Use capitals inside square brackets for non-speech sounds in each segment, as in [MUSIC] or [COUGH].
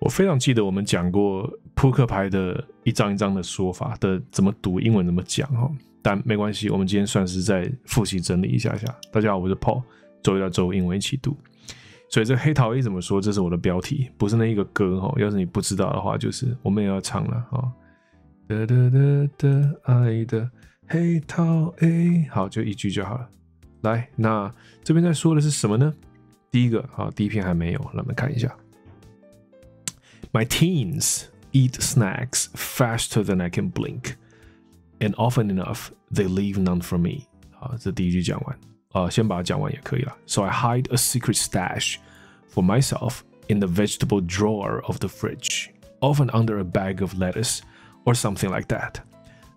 我非常记得我们讲过扑克牌的一张一张的说法的怎么读英文怎么讲哈，但没关系，我们今天算是在复习整理一下下。大家好，我是 Paul，周一到周五英文一起读。所以这黑桃 A 怎么说？这是我的标题，不是那一个歌哈。要是你不知道的话，就是我们也要唱了啊。哒哒哒哒，爱的黑桃 A，好，就一句就好了。来，那这边在说的是什么呢？第一个啊，第一篇还没有，让我们看一下。My teens eat snacks faster than I can blink, and often enough they leave none for me. 啊，这第一句讲完，呃，先把它讲完也可以了。So I hide a secret stash for myself in the vegetable drawer of the fridge, often under a bag of lettuce or something like that.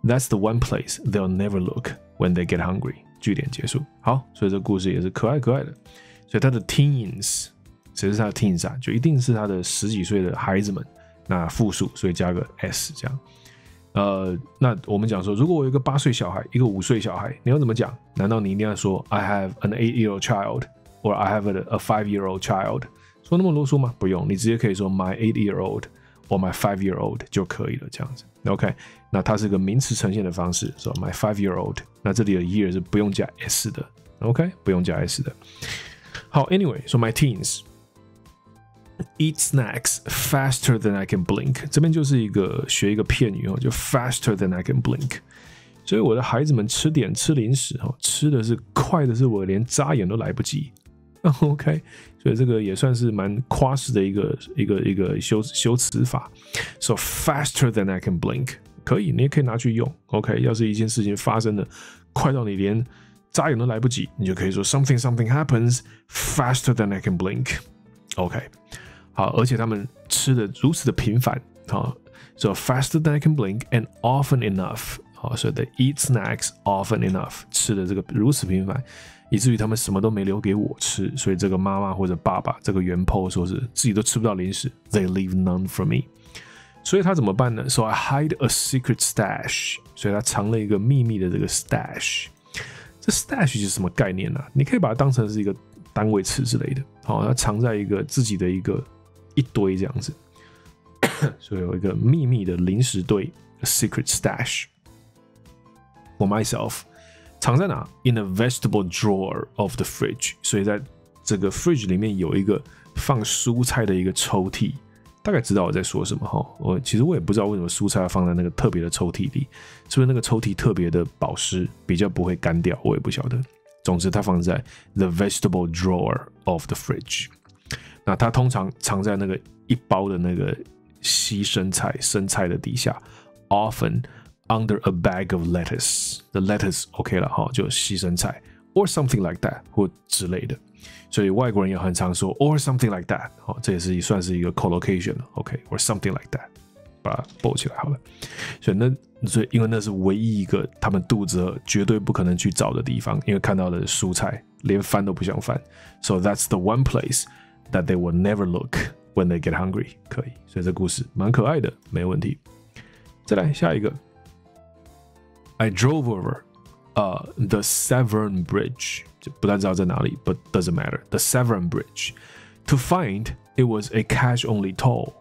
That's the one place they'll never look when they get hungry. 句点结束。好，所以这故事也是可爱可爱的。所以他的 teens 谁是他的 teens 啊？就一定是他的十几岁的孩子们。那复数，所以加个 s 这样。呃，那我们讲说，如果我有一个八岁小孩，一个五岁小孩，你要怎么讲？难道你一定要说 I have an eight-year-old child，or I have a five-year-old child？说那么啰嗦吗？不用，你直接可以说 my eight-year-old or my five-year-old 就可以了。这样子，OK？那它是个名词呈现的方式，说 my five-year-old。那这里的 year 是不用加 s 的，OK？不用加 s 的。好，Anyway，说 my teens。Eat snacks faster than I can blink，这边就是一个学一个片语哦，就 faster than I can blink。所以我的孩子们吃点吃零食哦，吃的是快的是我连眨眼都来不及。OK，所以这个也算是蛮夸饰的一个一个一个修修辞法。So faster [LAUGHS] than I can blink，可以，你也可以拿去用。OK，要是一件事情发生的快到你连眨眼都来不及，你就可以说 something something happens faster than I can blink。OK。 好，而且他们吃的如此的频繁，好，so faster than I can blink and often enough，好，所以 they eat snacks often enough，吃的这个如此频繁，以至于他们什么都没留给我吃，所以这个妈妈或者爸爸这个原 po 说是自己都吃不到零食，they leave none for me，所以他怎么办呢？So I hide a secret stash，所以他藏了一个秘密的这个 stash，这 stash 是什么概念呢？你可以把它当成是一个单位词之类的，好，它藏在一个自己的一个。一堆这样子，[COUGHS] 所以有一个秘密的零食堆，secret stash for myself，藏在哪？In a vegetable drawer of the fridge，所以在这个 fridge 里面有一个放蔬菜的一个抽屉。大概知道我在说什么哈。我其实我也不知道为什么蔬菜要放在那个特别的抽屉里，是不是那个抽屉特别的保湿，比较不会干掉？我也不晓得。总之，它放在 the vegetable drawer of the fridge。那它通常藏在那个一包的那个西生菜生菜的底下，often under a bag of lettuce。The lettuce OK 了哈，就西生菜，or something like that 或之类的。所以外国人也很常说 or something like that，好，这也是算是一个 collocation 了，OK，or something like that，把它抱起来好了。所以那所以因为那是唯一一个他们肚子绝对不可能去找的地方，因为看到的蔬菜连翻都不想翻。So that's the one place。that they will never look when they get hungry，可以，所以这故事蛮可爱的，没问题。再来下一个，I drove over uh the Severn Bridge，就不太知道在哪里，but doesn't matter. The Severn Bridge to find it was a cash only toll.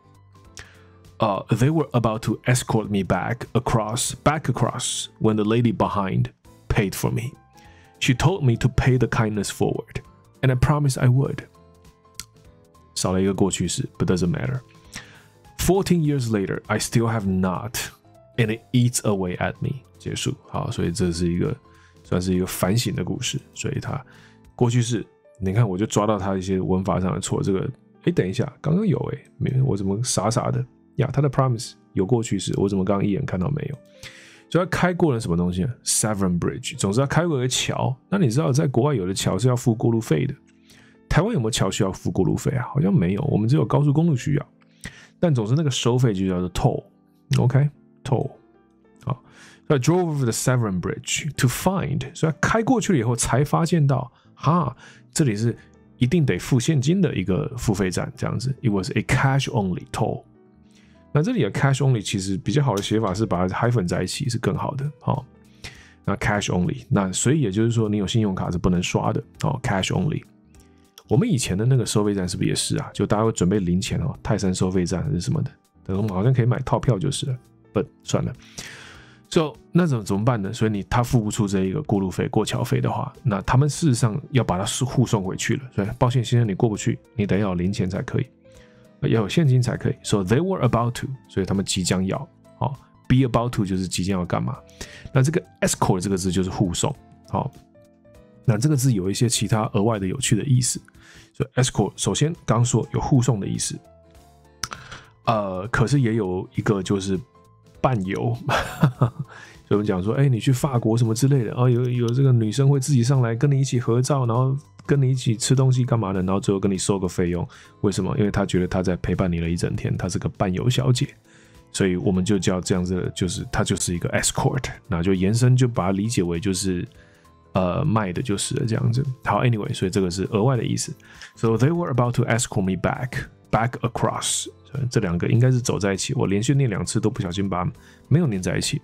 Uh, they were about to escort me back across, back across, when the lady behind paid for me. She told me to pay the kindness forward, and I promised I would. 少了一个过去式，but doesn't matter. Fourteen years later, I still have not, and it eats away at me. 结束，好，所以这是一个算是一个反省的故事。所以它过去式，你看我就抓到它一些文法上的错。这个，哎，等一下，刚刚有哎，没，我怎么傻傻的呀？它的 promise 有过去式，我怎么刚刚一眼看到没有？所以他开过了什么东西？Severn Bridge，总之他开过一个桥。那你知道，在国外有的桥是要付过路费的。台湾有没有桥需要付过路费啊？好像没有，我们只有高速公路需要。但总之那个收费就叫做 toll，OK，toll。好，所以 drove over the Severn Bridge to find，所以开过去了以后才发现到，哈，这里是一定得付现金的一个付费站，这样子。It was a cash only toll。那这里的 cash only 其实比较好的写法是把它 hyphen 在一起是更好的。好，那 cash only，那所以也就是说你有信用卡是不能刷的。哦，cash only。我们以前的那个收费站是不是也是啊？就大家会准备零钱哦，泰山收费站还是什么的，等我们好像可以买套票就是了。不，算了。就那种怎么办呢？所以你他付不出这一个过路费、过桥费的话，那他们事实上要把他护送回去了。所以抱歉，先生，你过不去，你得要零钱才可以，要有现金才可以。So they were about to，所以他们即将要。好，be about to 就是即将要干嘛？那这个 escort 这个字就是护送。好，那这个字有一些其他额外的有趣的意思。所以 escort 首先刚刚说有护送的意思，呃，可是也有一个就是。伴游，[LAUGHS] 所以我们讲说，哎，你去法国什么之类的，哦，有有这个女生会自己上来跟你一起合照，然后跟你一起吃东西干嘛的，然后最后跟你收个费用，为什么？因为她觉得她在陪伴你了一整天，她是个伴游小姐，所以我们就叫这样子，就是她就是一个 escort，那就延伸就把它理解为就是呃卖的就是这样子。好，anyway，所以这个是额外的意思。So they were about to escort me back back across. 这两个应该是走在一起，我连续念两次都不小心把没有念在一起。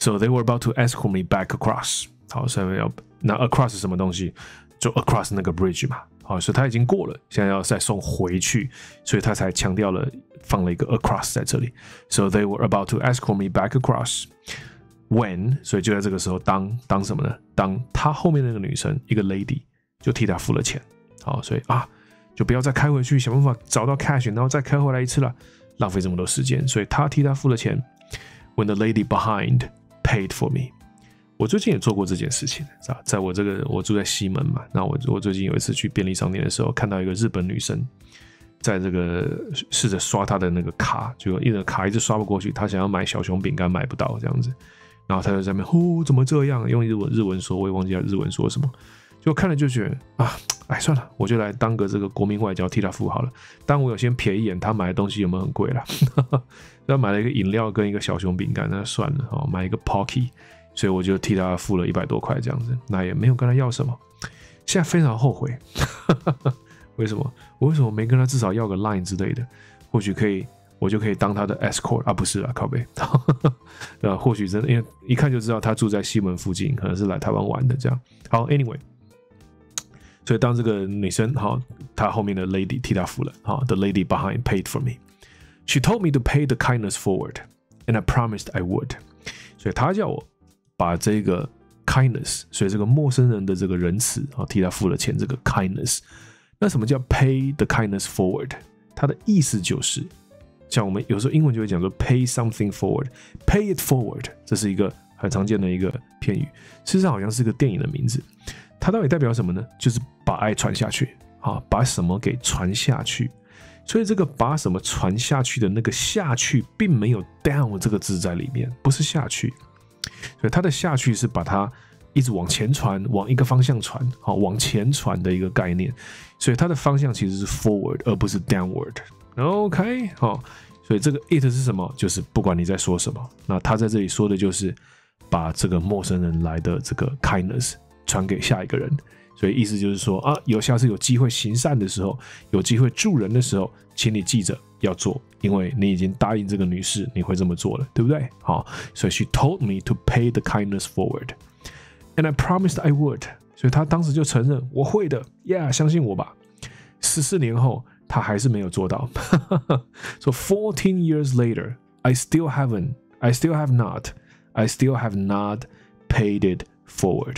So they were about to escort me back across。好，下面要那 across 是什么东西？就 across 那个 bridge 嘛。好，所以他已经过了，现在要再送回去，所以他才强调了放了一个 across 在这里。So they were about to escort me back across when，所以就在这个时候，当当什么呢？当他后面那个女生一个 lady 就替他付了钱。好，所以啊。就不要再开回去，想办法找到 cash，然后再开回来一次了，浪费这么多时间。所以他替他付了钱。When the lady behind paid for me，我最近也做过这件事情，是吧？在我这个我住在西门嘛，那我我最近有一次去便利商店的时候，看到一个日本女生在这个试着刷她的那个卡，就一个卡一直刷不过去，她想要买小熊饼干买不到这样子，然后他就在那边呼怎么这样？用日文日文说，我也忘记了日文说什么。就看了就觉得啊，哎，算了，我就来当个这个国民外交替他付好了。当我有先瞥一眼他买的东西有没有很贵了，[LAUGHS] 那买了一个饮料跟一个小熊饼干，那算了哦，买一个 Pocky，所以我就替他付了一百多块这样子，那也没有跟他要什么。现在非常后悔，[LAUGHS] 为什么？我为什么没跟他至少要个 Line 之类的？或许可以，我就可以当他的 Escort 啊，不是啊，靠背，对吧？或许真的，因为一看就知道他住在西门附近，可能是来台湾玩的这样。好，Anyway。所以当这个女生哈，她后面的 lady 替她付了哈，the lady behind paid for me. She told me to pay the kindness forward, and I promised I would. 所以她叫我把这个 kindness，所以这个陌生人的这个仁慈啊，替他付了钱。这个 kindness，那什么叫 pay the kindness forward？它的意思就是，像我们有时候英文就会讲说 pay something forward，pay it forward，这是一个很常见的一个片语。事实上好像是个电影的名字。它到底代表什么呢？就是把爱传下去，啊，把什么给传下去。所以这个把什么传下去的那个下去，并没有 down 这个字在里面，不是下去。所以它的下去是把它一直往前传，往一个方向传，好，往前传的一个概念。所以它的方向其实是 forward，而不是 downward。OK，好，所以这个 it 是什么？就是不管你在说什么，那他在这里说的就是把这个陌生人来的这个 kindness。传给下一个人，所以意思就是说啊，有下次有机会行善的时候，有机会助人的时候，请你记着要做，因为你已经答应这个女士你会这么做了，对不对？好，所以 she told me to pay the kindness forward，and I promised I would，所以她当时就承认我会的，Yeah，相信我吧。十四年后，她还是没有做到。So [LAUGHS] fourteen years later, I still haven't, I still have not, I still have not paid it forward.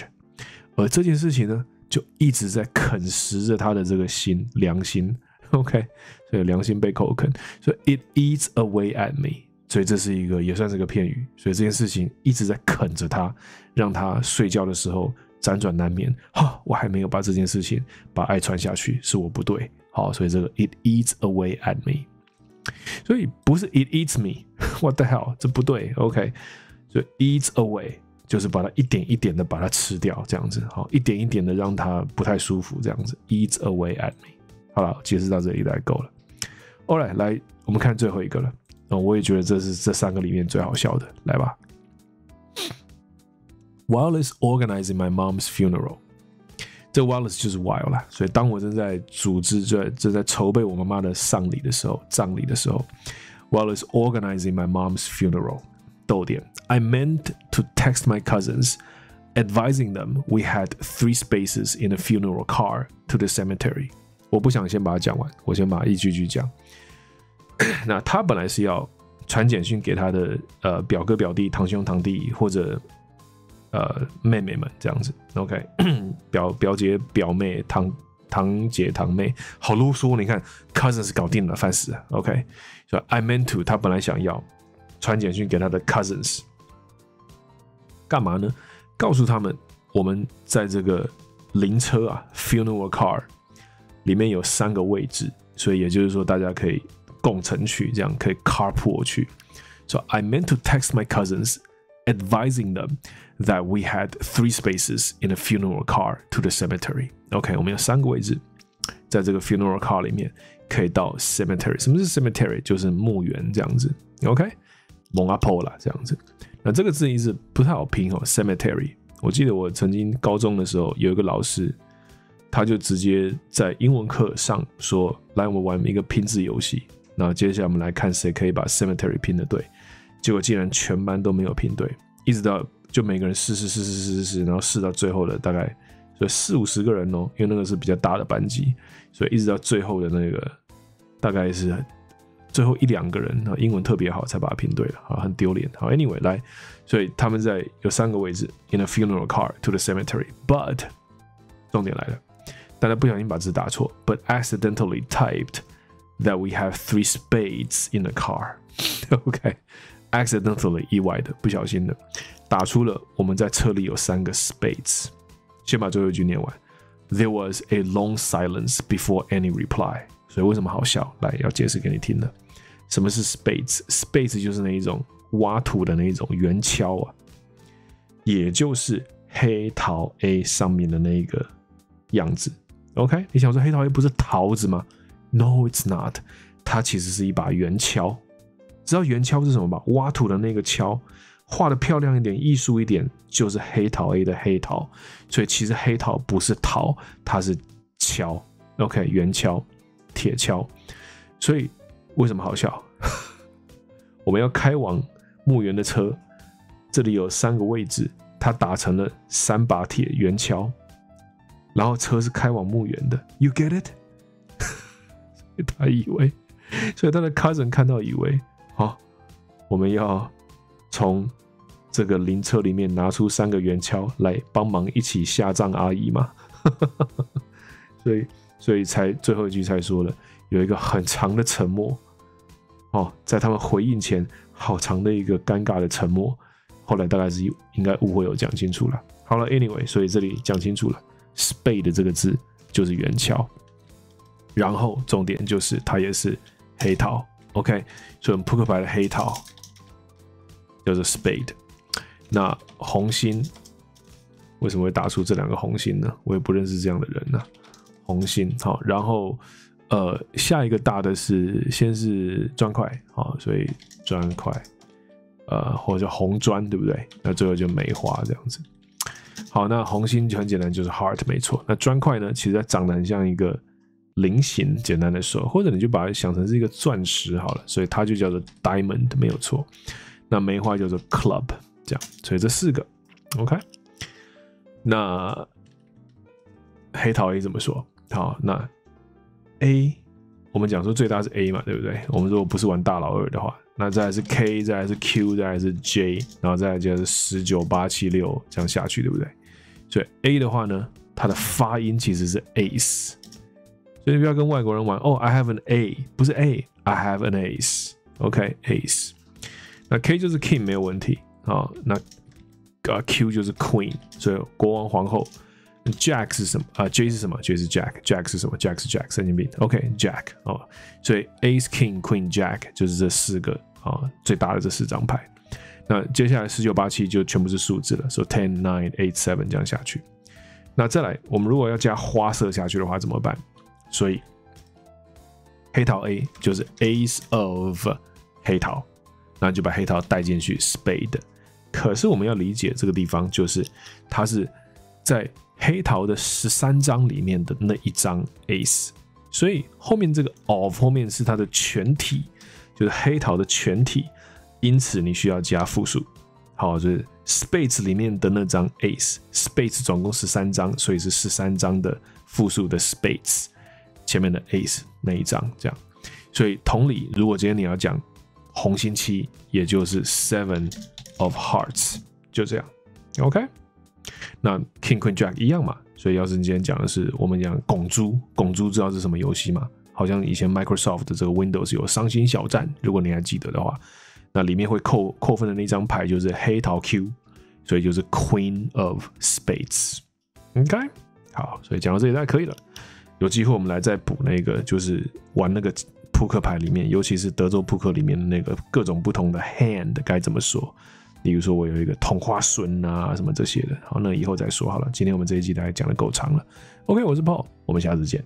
而这件事情呢，就一直在啃食着他的这个心良心，OK，所以良心被口啃，所以 it [LAUGHS] eats away at me，所以这是一个也算是个片语，所以这件事情一直在啃着他，让他睡觉的时候 辗转难眠。哈，我还没有把这件事情把爱传下去，是我不对。好，所以这个 it eats away at me，所以不是 it eats me，what [LAUGHS] the hell，这不对，OK，所以 eats away。就是把它一点一点的把它吃掉，这样子，好，一点一点的让它不太舒服，这样子，eats away at me。好了，解释到这里来够了。Alright，来，我们看最后一个了。那我也觉得这是这三个里面最好笑的，来吧。While is organizing my mom's funeral，这 while is 就是 while 了。所以当我正在组织、在正在筹备我妈妈的丧礼的时候，葬礼的时候，while is organizing my mom's funeral。逗点，I meant to text my cousins, advising them we had three spaces in a funeral car to the cemetery. 我不想先把它讲完，我先把它一句句讲。那他本来是要传简讯给他的呃表哥表弟堂兄堂弟或者 [CLEARS THROAT] 呃妹妹们这样子，OK，[COUGHS] 表表姐表妹堂堂姐堂妹，好啰嗦，你看 cousins 搞定了，烦死了，OK，所以 I meant to，他本来想要传简讯给他的 cousins，干嘛呢？告诉他们我们在这个灵车啊 funeral car 里面有三个位置，所以也就是说大家可以。共乘去，这样可以 carpool 去。So I meant to text my cousins, advising them that we had three spaces in a funeral car to the cemetery. OK，我们有三个位置，在这个 funeral car 里面可以到 cemetery。什么是 cemetery？就是墓园这样子。OK，蒙阿婆啦这样子。那这个字音是不太好拼哦，cemetery。我记得我曾经高中的时候有一个老师，他就直接在英文课上说：“来，我们玩一个拼字游戏。”那接下来我们来看谁可以把 cemetery 拼的对，结果竟然全班都没有拼对，一直到就每个人试试试试试试试，然后试到最后的大概所以四五十个人哦，因为那个是比较大的班级，所以一直到最后的那个大概是最后一两个人，英文特别好才把它拼对了啊，很丢脸。好，anyway 来，所以他们在有三个位置，in a funeral car to the cemetery，but 重点来了，大家不小心把字打错，but accidentally typed。that we have three spades in the car. OK, accidentally 意外的不小心的打出了我们在车里有三个 spades。先把最后一句念完。There was a long silence before any reply。所以为什么好笑？来，要解释给你听的。什么是 spades？spades 就是那一种挖土的那一种圆锹啊，也就是黑桃 A 上面的那一个样子。OK，你想说黑桃 A 不是桃子吗？No, it's not。它其实是一把圆锹。知道圆锹是什么吧？挖土的那个锹，画的漂亮一点、艺术一点，就是黑桃 A 的黑桃。所以其实黑桃不是桃，它是锹。OK，圆锹、铁锹。所以为什么好笑？[LAUGHS] 我们要开往墓园的车，这里有三个位置，它打成了三把铁圆锹，然后车是开往墓园的。You get it？[LAUGHS] 他以为，所以他的 cousin 看到以为，好，我们要从这个灵车里面拿出三个圆锹来帮忙一起下葬阿姨嘛，[LAUGHS] 所以，所以才最后一句才说了，有一个很长的沉默，哦，在他们回应前，好长的一个尴尬的沉默，后来大概是应该误会有讲清楚了。好了，anyway，所以这里讲清楚了，spade 这个字就是圆锹。然后重点就是它也是黑桃，OK，所以扑克牌的黑桃叫做 spade。那红心为什么会打出这两个红心呢？我也不认识这样的人呢。红心好，然后呃下一个大的是先是砖块好，所以砖块呃或者叫红砖对不对？那最后就梅花这样子。好，那红心就很简单，就是 heart 没错。那砖块呢，其实它长得很像一个。菱形，简单的说，或者你就把它想成是一个钻石好了，所以它就叫做 diamond，没有错。那梅花叫做 club，这样，所以这四个，OK。那黑桃 A 怎么说？好，那 A 我们讲说最大是 A 嘛，对不对？我们如果不是玩大老二的话，那再来是 K，再来是 Q，再来是 J，然后再来就是十九八七六这样下去，对不对？所以 A 的话呢，它的发音其实是 Ace。所以不要跟外国人玩哦。I have an A，不是 A，I have an Ace，OK，Ace。那 K 就是 King 没有问题啊。那啊 Q 就是 Queen，所以国王皇后。Jack 是什么啊？J 是什么？J 是 Jack。Jack 是什么？Jack 是 Jack，神经病。OK，Jack 哦。所以 Ace King Queen Jack 就是这四个啊，最大的这四张牌。那接下来十九八七就全部是数字了，所以 ten nine eight seven 这样下去。那再来，我们如果要加花色下去的话怎么办？所以黑桃 A 就是 Ace of 黑桃，那就把黑桃带进去 Spade。可是我们要理解这个地方，就是它是在黑桃的十三张里面的那一张 Ace，所以后面这个 of 后面是它的全体，就是黑桃的全体，因此你需要加复数。好，就是 Spades 里面的那张 Ace，Spades 总共十三张，所以是十三张的复数的 Spades。前面的 Ace 那一张这样。所以同理，如果今天你要讲红心七，也就是 Seven of Hearts，就这样。OK，那 King Queen Jack 一样嘛。所以要是你今天讲的是我们讲拱猪，拱猪知道是什么游戏吗？好像以前 Microsoft 的这个 Windows 有伤心小站，如果你还记得的话，那里面会扣扣分的那张牌就是黑桃 Q，所以就是 Queen of Spades。OK，好，所以讲到这里大家可以了。有机会我们来再补那个，就是玩那个扑克牌里面，尤其是德州扑克里面的那个各种不同的 hand 该怎么说。例如说，我有一个同花顺啊，什么这些的。好，那以后再说好了。今天我们这一集大概讲的够长了。OK，我是 Paul，我们下次见。